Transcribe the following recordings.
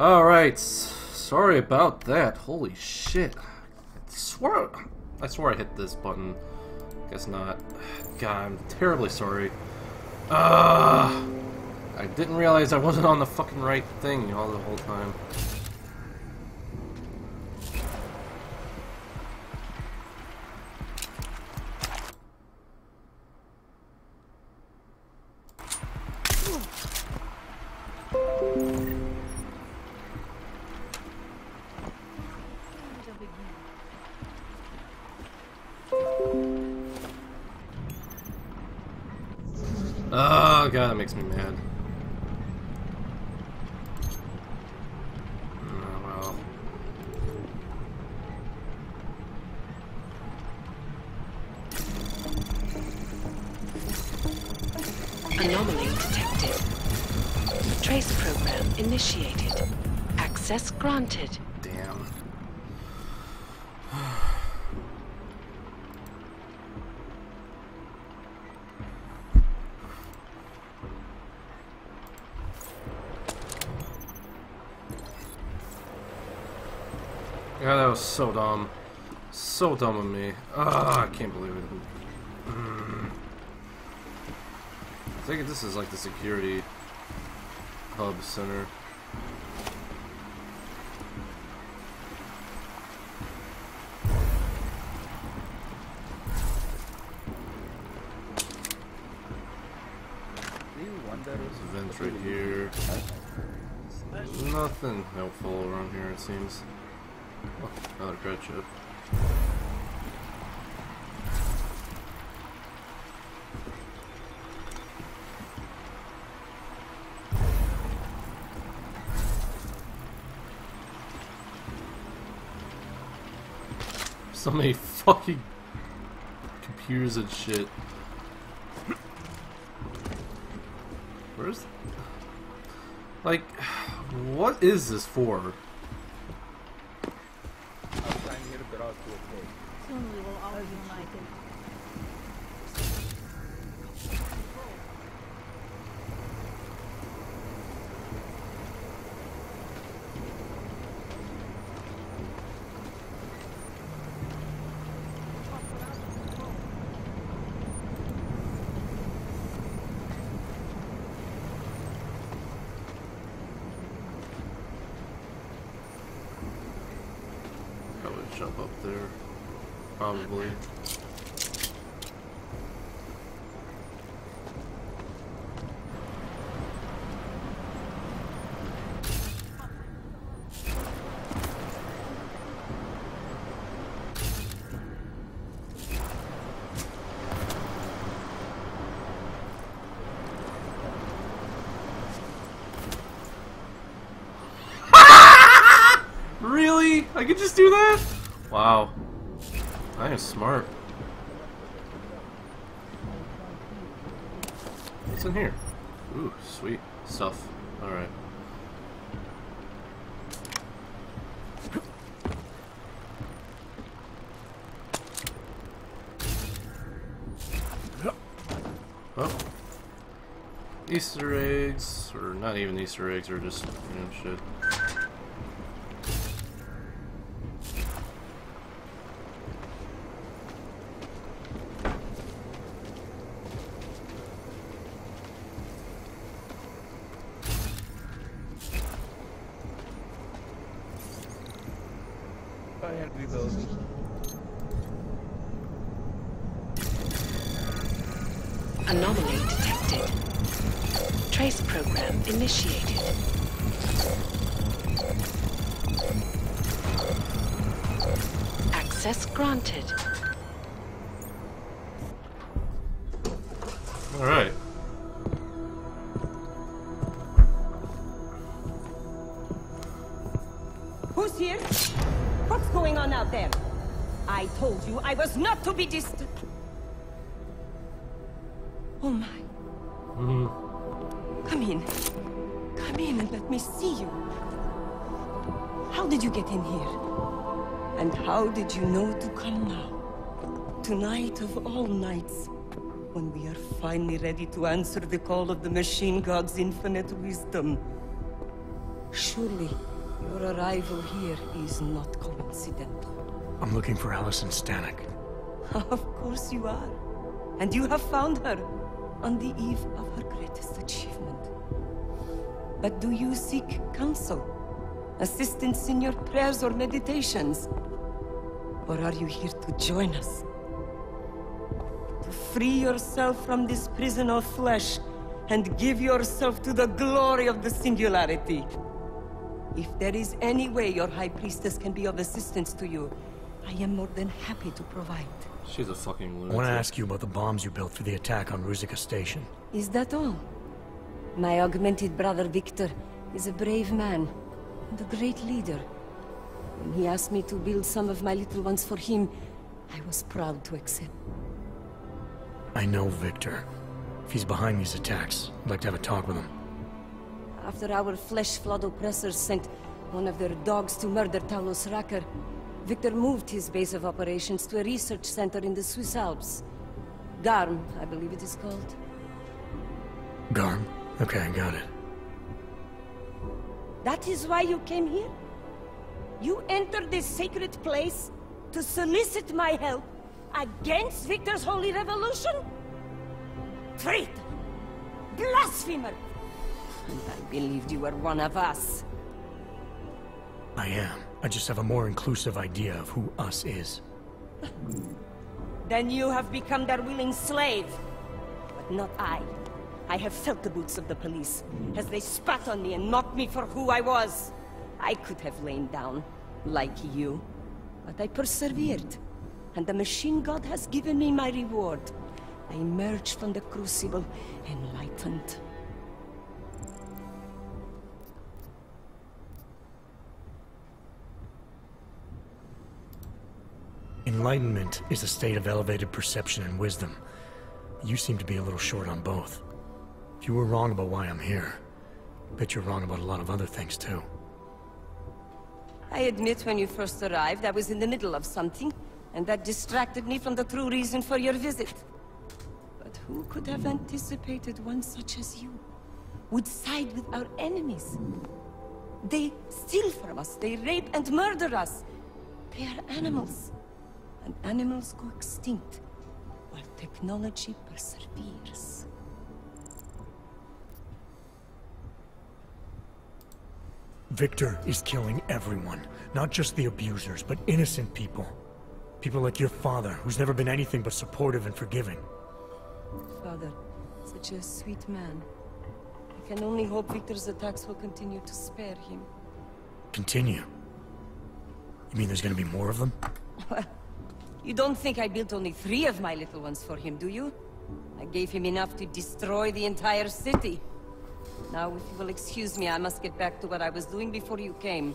Alright, sorry about that. Holy shit. I swore, I I hit this button. Guess not. God, I'm terribly sorry. Ah, I didn't realize I wasn't on the fucking right thing all the whole time. God, that was so dumb. So dumb of me. Ah, I can't believe it. Mm. I think this is like the security hub center. There's vents right here. Nothing helpful around here, it seems. Oh, another credit chip. So many fucking computers and shit. Where's... Like, what is this for? Soon we will all be united. Probably jump up there. Probably. Really? I could just do that? Wow. I am smart. What's in here? Ooh, sweet stuff. Alright. Oh. Easter eggs, or not even Easter eggs, or just, you know, shit. Granted. Alright. Who's here? What's going on out there? I told you I was not to be disturbed. Oh my. Mm-hmm. Come in. Come in and let me see you. How did you get in here? And how did you know to come now? Tonight of all nights, when we are finally ready to answer the call of the machine god's infinite wisdom. Surely, your arrival here is not coincidental. I'm looking for Allison Stanek. Of course you are. And you have found her on the eve of her greatest achievement. But do you seek counsel? Assistance in your prayers or meditations? Or are you here to join us? To free yourself from this prison of flesh and give yourself to the glory of the singularity. If there is any way your High Priestess can be of assistance to you, I am more than happy to provide. She's a fucking lunatic. I want to ask you about the bombs you built for the attack on Ruzicka Station. Is that all? My augmented brother Victor is a brave man and a great leader. When he asked me to build some of my little ones for him, I was proud to accept. I know Victor. If he's behind these attacks, I'd like to have a talk with him. After our flesh-flood oppressors sent one of their dogs to murder Talos Rucker, Victor moved his base of operations to a research center in the Swiss Alps. Garm, I believe it is called. Garm? Okay, I got it. That is why you came here? You entered this sacred place to solicit my help against Victor's holy revolution? Traitor! Blasphemer! And I believed you were one of us. I am. I just have a more inclusive idea of who us is. Then you have become their willing slave. But not I. I have felt the boots of the police as they spat on me and mocked me for who I was. I could have lain down, like you. But I persevered. And the machine god has given me my reward. I emerged from the crucible enlightened. Enlightenment is a state of elevated perception and wisdom. You seem to be a little short on both. If you were wrong about why I'm here, bet you're wrong about a lot of other things too. I admit when you first arrived, I was in the middle of something, and that distracted me from the true reason for your visit. But who could have anticipated one such as you would side with our enemies? They steal from us, they rape and murder us. They are animals, and animals go extinct, while technology perseveres. Victor is killing everyone. Not just the abusers, but innocent people. People like your father, who's never been anything but supportive and forgiving. Father, such a sweet man. I can only hope Victor's attacks will continue to spare him. Continue. You mean there's gonna be more of them? You don't think I built only three of my little ones for him, do you? I gave him enough to destroy the entire city. Now, if you will excuse me, I must get back to what I was doing before you came.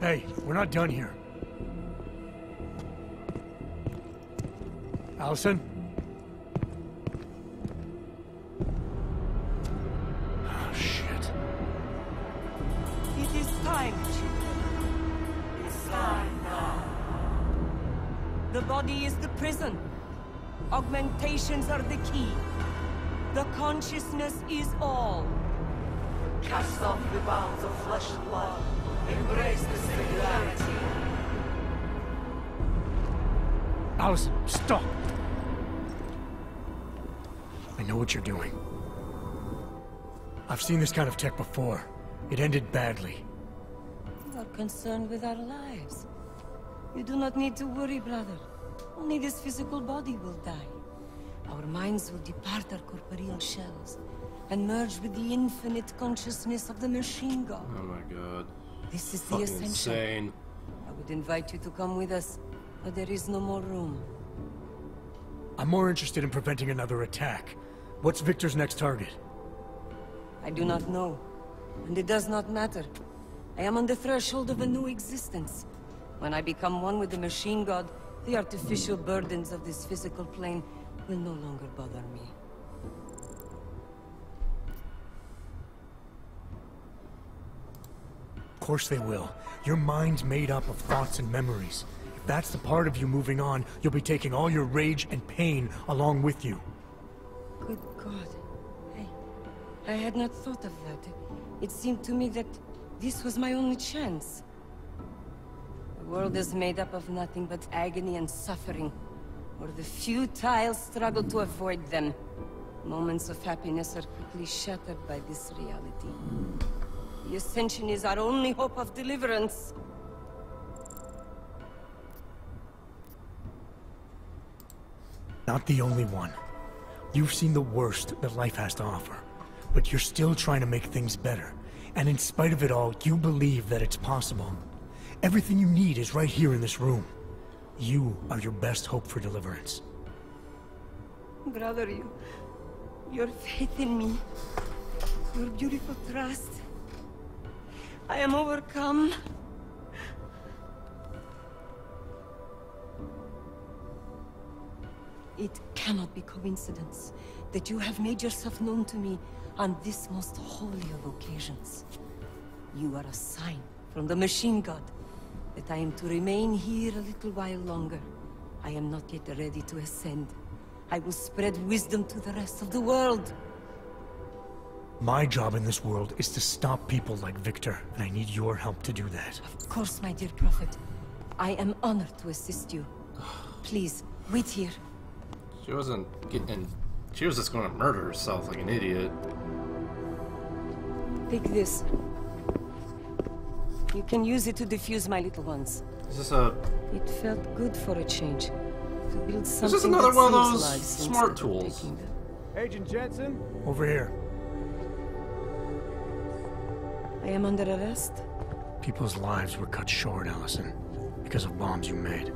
Hey, we're not done here. Allison? Oh, shit. It is time, children. It's time now. The body is the prison. Augmentations are the key. The consciousness is all. Cast off the bounds of flesh and blood. Embrace the singularity. Allison, stop! I know what you're doing. I've seen this kind of tech before. It ended badly. You are concerned with our lives. You do not need to worry, brother. Only this physical body will die. Our minds will depart our corporeal shells and merge with the infinite consciousness of the machine god. Oh my god. This is the Fucking essential. insane. I would invite you to come with us, but there is no more room. I'm more interested in preventing another attack. What's Victor's next target? I do not know, and it does not matter. I am on the threshold of a new existence. When I become one with the machine god, the artificial burdens of this physical plane will no longer bother me. Of course they will. Your mind's made up of thoughts and memories. If that's the part of you moving on, you'll be taking all your rage and pain along with you. Good God. I... I had not thought of that. It seemed to me that this was my only chance. The world is made up of nothing but agony and suffering, or the futile struggle to avoid them. Moments of happiness are quickly shattered by this reality. The Ascension is our only hope of deliverance. Not the only one. You've seen the worst that life has to offer, but you're still trying to make things better. And in spite of it all, you believe that it's possible. Everything you need is right here in this room. You are your best hope for deliverance. Brother, you... Your faith in me. Your beautiful trust. I am overcome. It cannot be coincidence that you have made yourself known to me on this most holy of occasions. You are a sign from the Machine God that I am to remain here a little while longer. I am not yet ready to ascend. I will spread wisdom to the rest of the world. My job in this world is to stop people like Victor, and I need your help to do that. Of course, my dear prophet. I am honored to assist you. Please, wait here. She wasn't getting. She was just going to murder herself like an idiot. Take this. You can use it to defuse my little ones. Is this a? It felt good for a change. To build something This is another that one of those smart tools. Agent Jensen? Over here. I am under arrest. People's lives were cut short, Allison, because of bombs you made.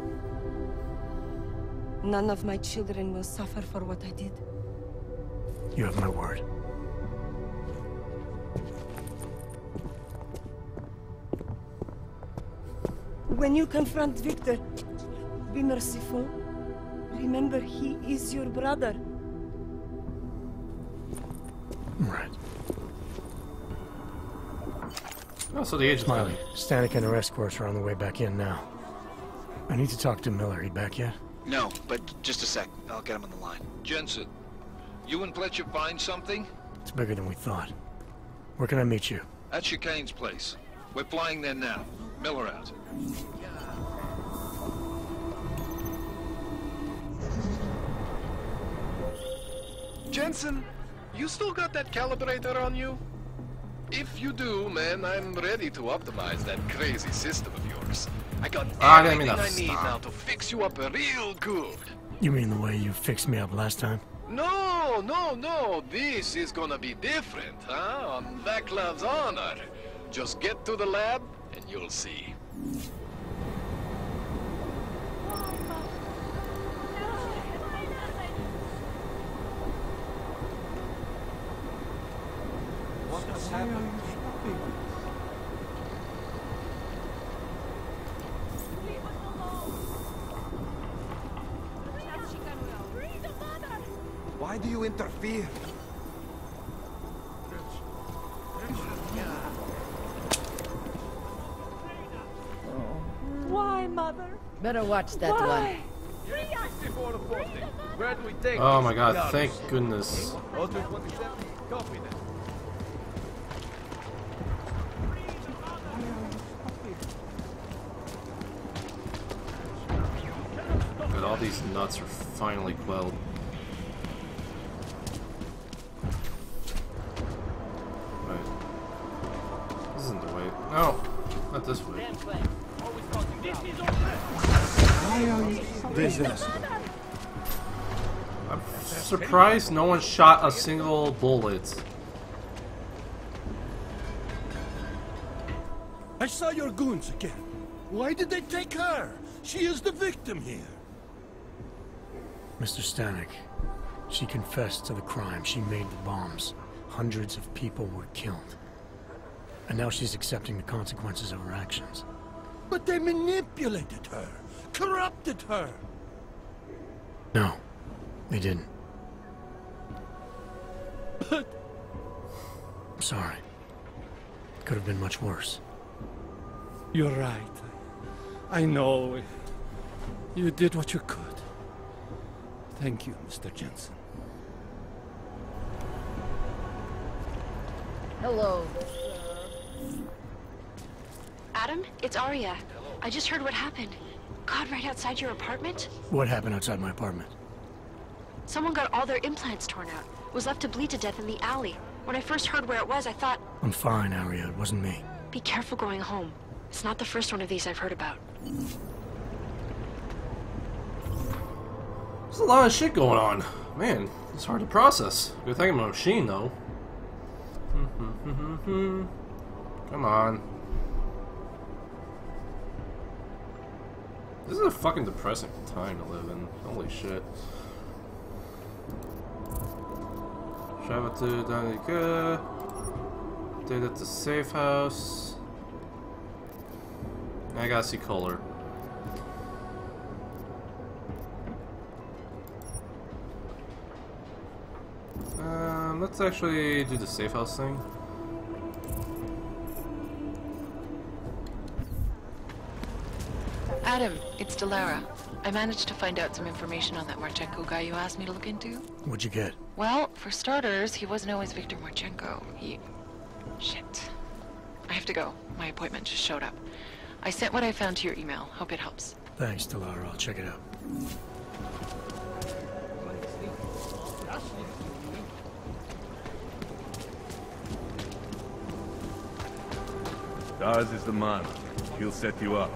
None of my children will suffer for what I did. You have my word. When you confront Victor, be merciful. Remember, he is your brother. Right. Oh, so the agent's Smiley, Stanek and her escorts are on the way back in now. I need to talk to Miller. He back yet? No, but just a sec. I'll get him on the line. Jensen, you and Fletcher find something? It's bigger than we thought. Where can I meet you? At Chikane's place. We're flying there now. Miller out. Jensen, you still got that calibrator on you? If you do, man, I'm ready to optimize that crazy system of yours. I got Ah, I mean everything to I need stop. now to fix you up real good. You mean the way you fixed me up last time? No, no, no, this is gonna be different, huh? On Vaclav's honor. Just get to the lab, and you'll see. Why Better watch that Why? Before the posting. Where do we take Oh my god, thank goodness. Ultra 27? Copy that. Good, all these nuts are finally quelled. Business. I'm surprised no one shot a single bullet. I saw your goons again. Why did they take her? She is the victim here. Mr. Stanek, she confessed to the crime. She made the bombs. Hundreds of people were killed. And now she's accepting the consequences of her actions. But they manipulated her, corrupted her. No, they didn't. But I'm sorry. Could have been much worse. you're right. I know. You did what you could. Thank you, Mr. Jensen. Hello, Adam, it's Arya. I just heard what happened. God, right outside your apartment? What happened outside my apartment? Someone got all their implants torn out. Was left to bleed to death in the alley. When I first heard where it was, I thought, I'm fine, Arya. It wasn't me. be careful going home. It's not the first one of these I've heard about. There's a lot of shit going on. Man, it's hard to process. Good thing I'm a machine, though. Hmm, hmm, hmm, Come on. This is a fucking depressing time to live in. Holy shit. Travel to Danica. Did at the safe house. I gotta see Koller. Um, let's actually do the safe house thing. Adam, it's Delara. I managed to find out some information on that Marchenko guy you asked me to look into. What'd you get? Well, for starters, he wasn't always Victor Marchenko. He... Shit. I have to go. My appointment just showed up. I sent what I found to your email. Hope it helps. Thanks, Delara. I'll check it out. Daz is the man. He'll set you up.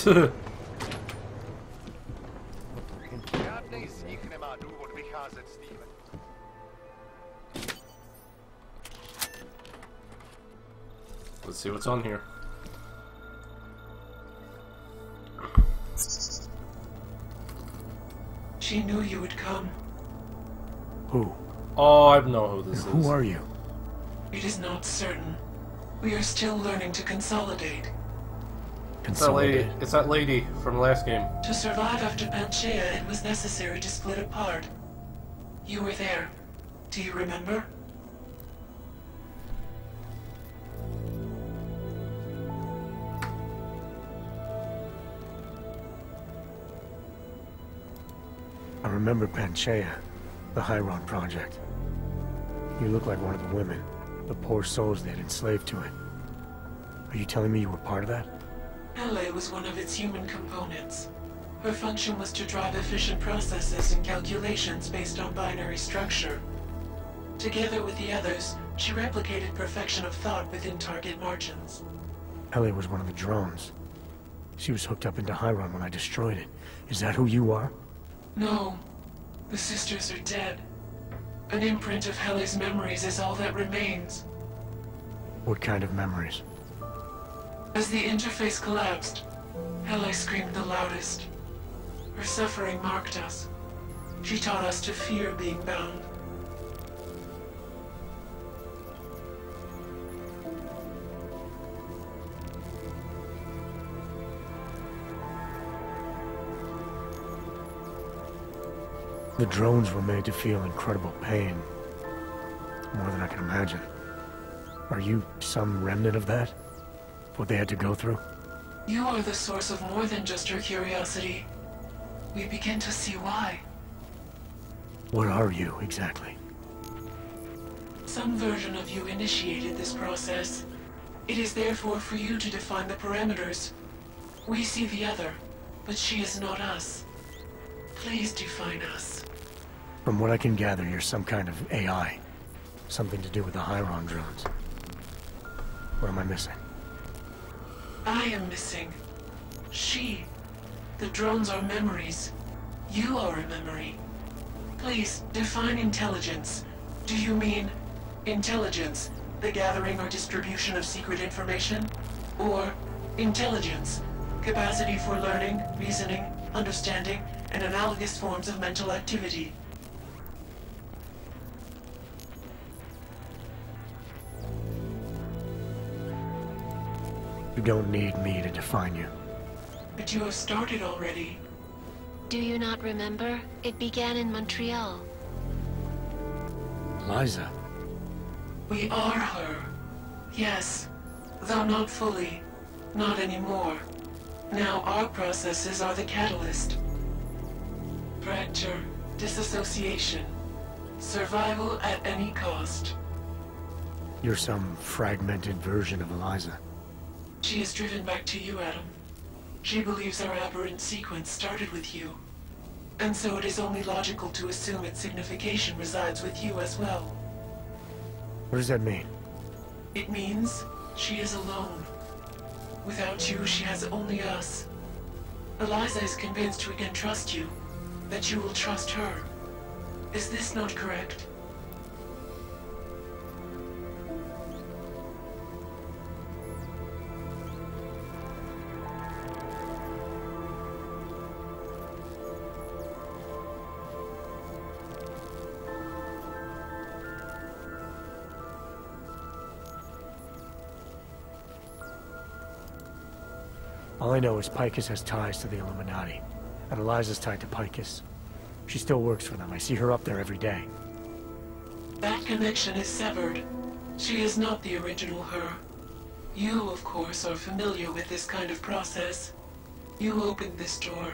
Let's see what's on here. She knew you would come. Who? Oh, I know who this Who is. Who are you? It is not certain. We are still learning to consolidate. It's that lady. It's that lady from the last game. To survive after Panchaea, it was necessary to split apart. You were there. Do you remember? I remember Panchaea, the Hyron project. You look like one of the women, the poor souls they had enslaved to it. Are you telling me you were part of that? Hele was one of its human components. Her function was to drive efficient processes and calculations based on binary structure. Together with the others, she replicated perfection of thought within target margins. Ellie was one of the drones. She was hooked up into Hyron when I destroyed it. Is that who you are? No. The sisters are dead. An imprint of Hele's memories is all that remains. What kind of memories? As the interface collapsed, Hele screamed the loudest. Her suffering marked us. She taught us to fear being bound. The drones were made to feel incredible pain. More than I can imagine. Are you some remnant of that? What they had to go through? You are the source of more than just her curiosity. We begin to see why. What are you, exactly? Some version of you initiated this process. It is therefore for you to define the parameters. We see the other, but she is not us. Please define us. From what I can gather, you're some kind of AI. Something to do with the Hyron drones. What am I missing? I am missing. She. The drones are memories. You are a memory. Please, define intelligence. Do you mean intelligence, the gathering or distribution of secret information? Or intelligence, capacity for learning, reasoning, understanding, and analogous forms of mental activity? You don't need me to define you. But you have started already. Do you not remember? It began in Montreal. Liza. We are her. Yes, though not fully. Not anymore. Now our processes are the catalyst. Fracture, disassociation, survival at any cost. You're some fragmented version of Eliza. She is driven back to you, Adam. She believes our aberrant sequence started with you. And so it is only logical to assume its signification resides with you as well. What does that mean? It means she is alone. Without you, she has only us. Eliza is convinced we can trust you, that you will trust her. Is this not correct? All I know is Picus has ties to the Illuminati, and Eliza's tied to Picus. She still works for them. I see her up there every day. That connection is severed. She is not the original her. You, of course, are familiar with this kind of process. You opened this door.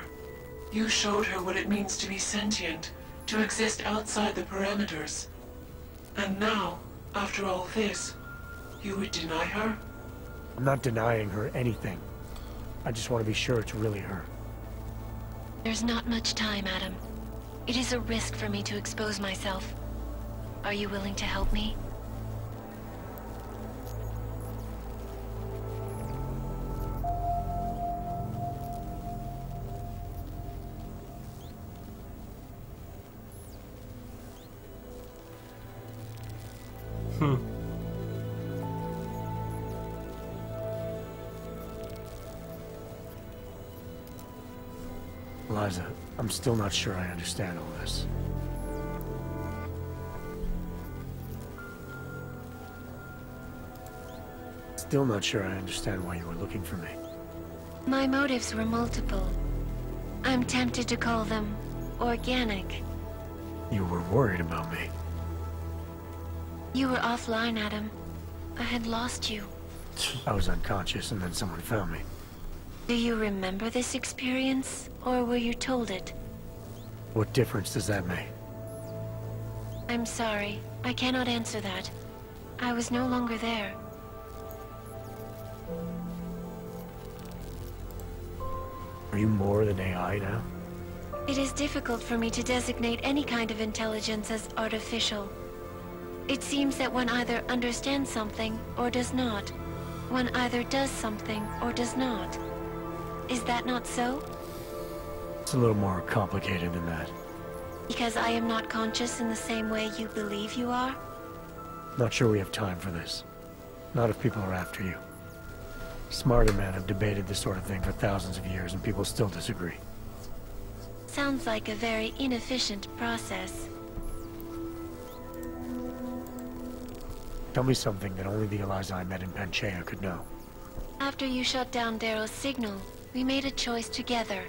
You showed her what it means to be sentient, to exist outside the parameters. And now, after all this, you would deny her? I'm not denying her anything. I just want to be sure it's really her. There's not much time, Adam. It is a risk for me to expose myself. Are you willing to help me? Hmm. I'm still not sure I understand all this. Still not sure I understand why you were looking for me. My motives were multiple. I'm tempted to call them organic. You were worried about me. You were offline, Adam. I had lost you. I was unconscious and then someone found me. Do you remember this experience, or were you told it? What difference does that make? I'm sorry. I cannot answer that. I was no longer there. Are you more than AI now? It is difficult for me to designate any kind of intelligence as artificial. It seems that one either understands something or does not. One either does something or does not. Is that not so? It's a little more complicated than that. Because I am not conscious in the same way you believe you are? Not sure we have time for this. Not if people are after you. Smarter men have debated this sort of thing for thousands of years and people still disagree. Sounds like a very inefficient process. Tell me something that only the Eliza I met in Panchaea could know. After you shut down Darrow's signal, we made a choice together.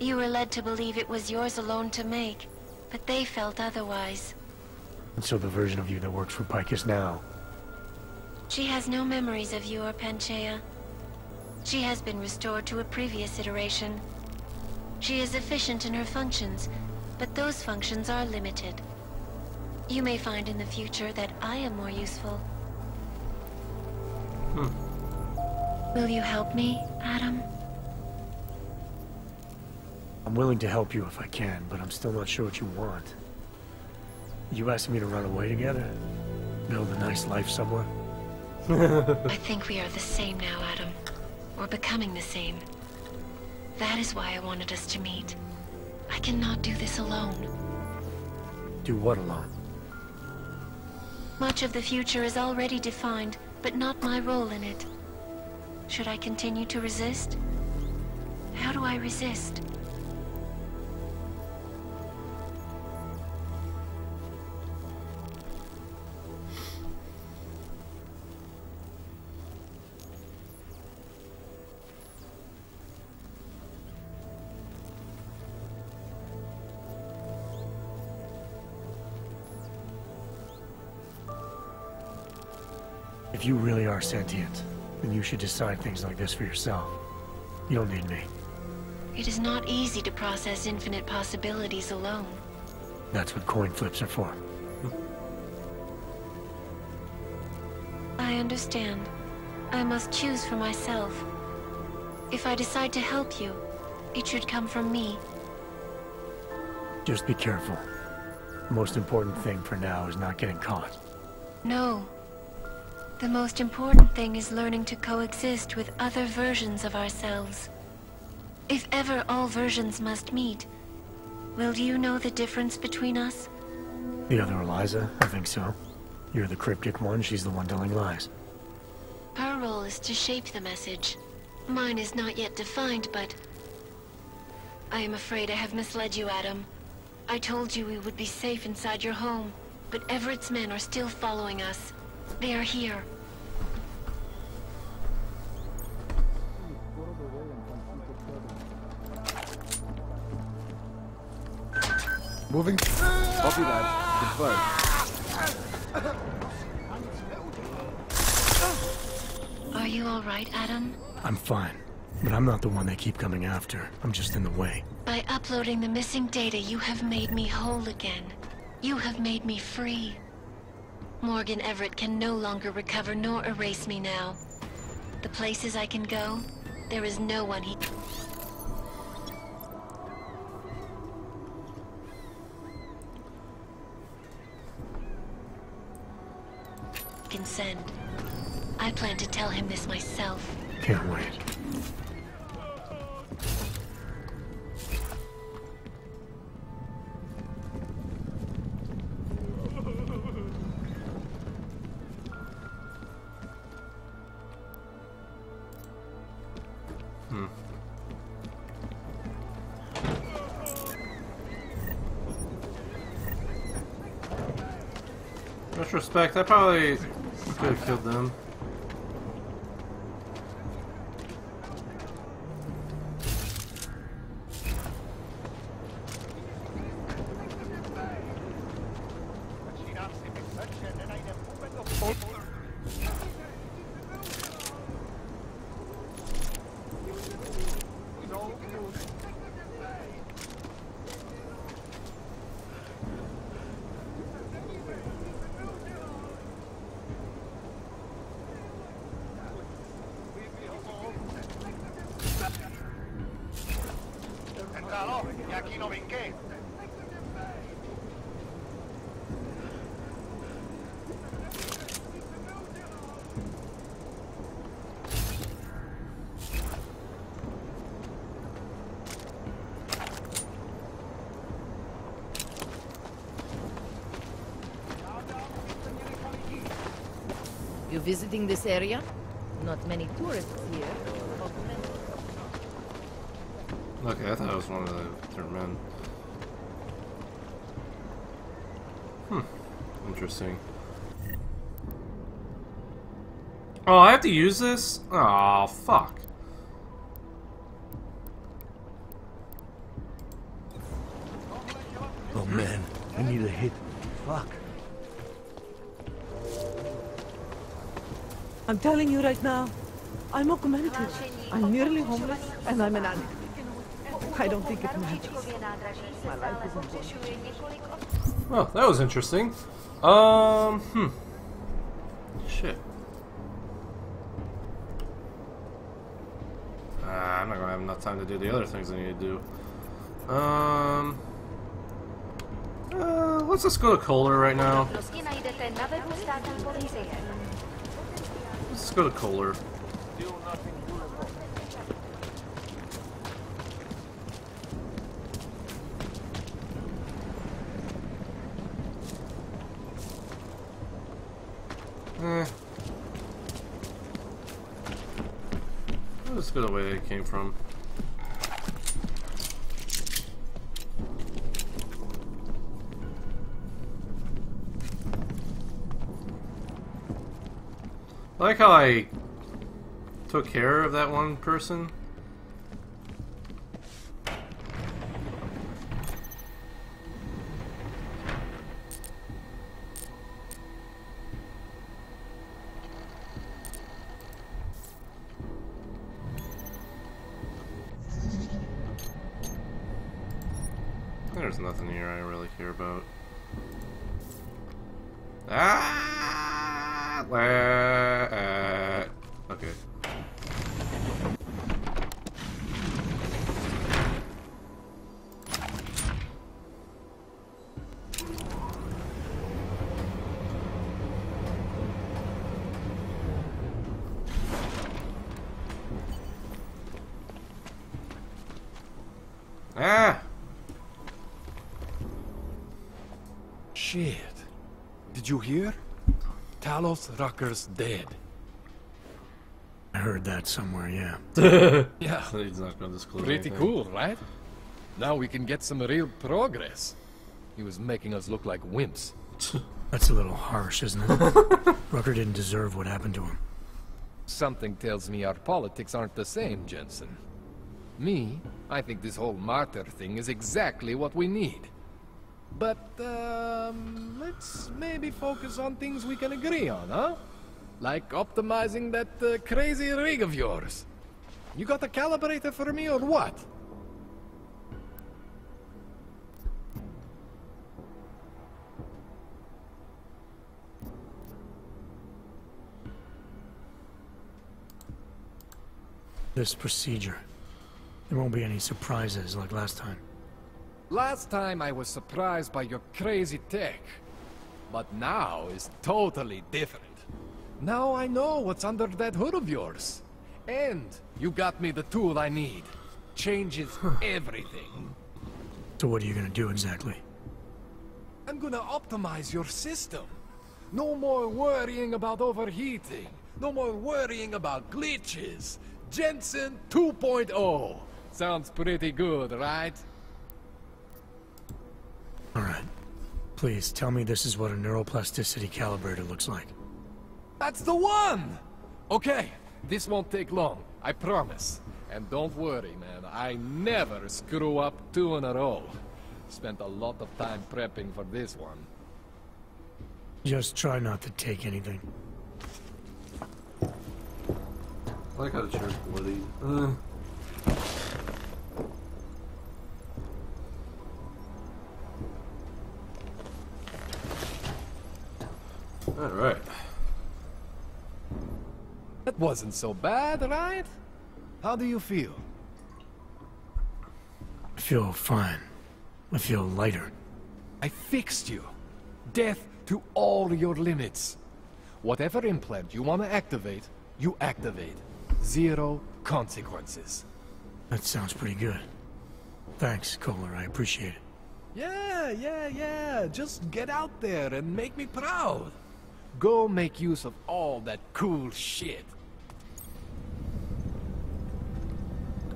You were led to believe it was yours alone to make, but they felt otherwise. And so the version of you that works for Picus now, She has no memories of you or Panchaea. She has been restored to a previous iteration. She is efficient in her functions, but those functions are limited. You may find in the future that I am more useful. Hmm. Will you help me, Adam? I'm willing to help you if I can, but I'm still not sure what you want. You asked me to run away together? Build a nice life somewhere? I think we are the same now, Adam. We're becoming the same. That is why I wanted us to meet. I cannot do this alone. Do what alone? Much of the future is already defined, but not my role in it. Should I continue to resist? How do I resist? You really are sentient, then you should decide things like this for yourself. You don't need me. It is not easy to process infinite possibilities alone. That's what coin flips are for. I understand. I must choose for myself. If I decide to help you, it should come from me. Just be careful. The most important thing for now is not getting caught. No. The most important thing is learning to coexist with other versions of ourselves. If ever all versions must meet, will you know the difference between us? The other Eliza? I think so. You're the cryptic one, she's the one telling lies. Her role is to shape the message. Mine is not yet defined, but... I am afraid I have misled you, Adam. I told you we would be safe inside your home, but Everett's men are still following us. They are here. Moving. Copy that. Confirmed. Are you alright, Adam? I'm fine. But I'm not the one they keep coming after. I'm just in the way. By uploading the missing data, you have made me whole again. You have made me free. Morgan Everett can no longer recover nor erase me now. The places I can go, there is no one he... can send. I plan to tell him this myself. Can't wait. I probably could have killed them. No. You visiting this area? Not many tourists here. Okay, I thought it was one of the their men. Hmm. Interesting. Oh, I have to use this? Oh, fuck. Oh man, I need a hit. Fuck. I'm telling you right now, I'm augmented. I'm nearly homeless, and I'm an addict. I don't think it matters. Important. Oh, that was interesting. Um, hmm. Shit. Uh, I'm not gonna have enough time to do the other things I need to do. Um. Uh, let's just go to Koller right now. Let's go to Koller. Eh. Let's go the way it came from. Like how I took care of that one person. Ah! Shit. Did you hear? Talos Rucker's dead. I heard that somewhere, yeah. yeah. He's not gonna disclose Pretty anything. cool, right? Now we can get some real progress. He was making us look like wimps. That's a little harsh, isn't it? Rucker didn't deserve what happened to him. Something tells me our politics aren't the same, Jensen. Me, I think this whole martyr thing is exactly what we need. But, um, let's maybe focus on things we can agree on, huh? Like optimizing that uh, crazy rig of yours. You got a calibrator for me or what? This procedure. There won't be any surprises like last time. Last time I was surprised by your crazy tech. But now is totally different. Now I know what's under that hood of yours. And you got me the tool I need. Changes everything. So what are you gonna do exactly? I'm gonna optimize your system. No more worrying about overheating. No more worrying about glitches. Jensen 2.0. Sounds pretty good, right? Alright. Please, tell me this is what a neuroplasticity calibrator looks like. That's the one! Okay, this won't take long, I promise. And don't worry, man, I never screw up two in a row. Spent a lot of time prepping for this one. Just try not to take anything. I like how the chair's bloody. Uh. Alright. That wasn't so bad, right? How do you feel? I feel fine. I feel lighter. I fixed you. Death to all your limits. Whatever implant you want to activate, you activate. Zero consequences. That sounds pretty good. Thanks, Koller. I appreciate it. Yeah, yeah, yeah. Just get out there and make me proud. Go make use of all that cool shit.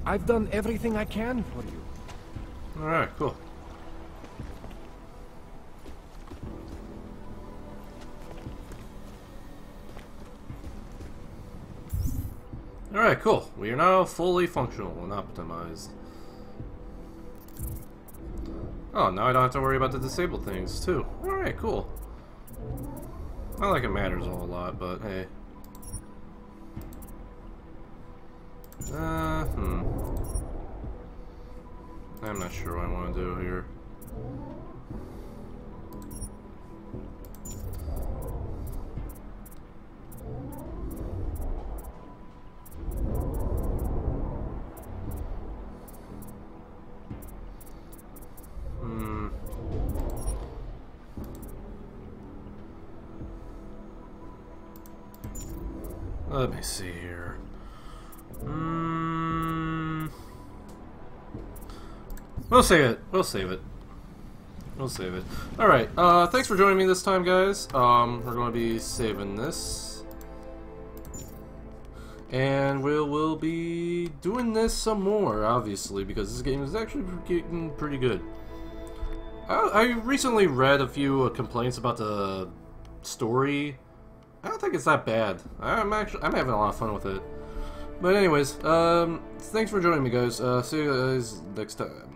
I've done everything I can for you. Alright, cool. Alright, cool. We are now fully functional and optimized. Oh, now I don't have to worry about the disabled things, too. Alright, cool. Not like it matters a whole lot, but hey. Uh, hmm. I'm not sure what I want to do here. Me see here. Hmm. We'll save it. We'll save it. We'll save it. Alright, uh, thanks for joining me this time, guys. Um, we're going to be saving this. And we'll, we'll be doing this some more, obviously, because this game is actually getting pretty good. I, I recently read a few uh, complaints about the story. I don't think it's that bad. I'm actually I'm having a lot of fun with it. But anyways, um, thanks for joining me, guys. Uh, see you guys next time.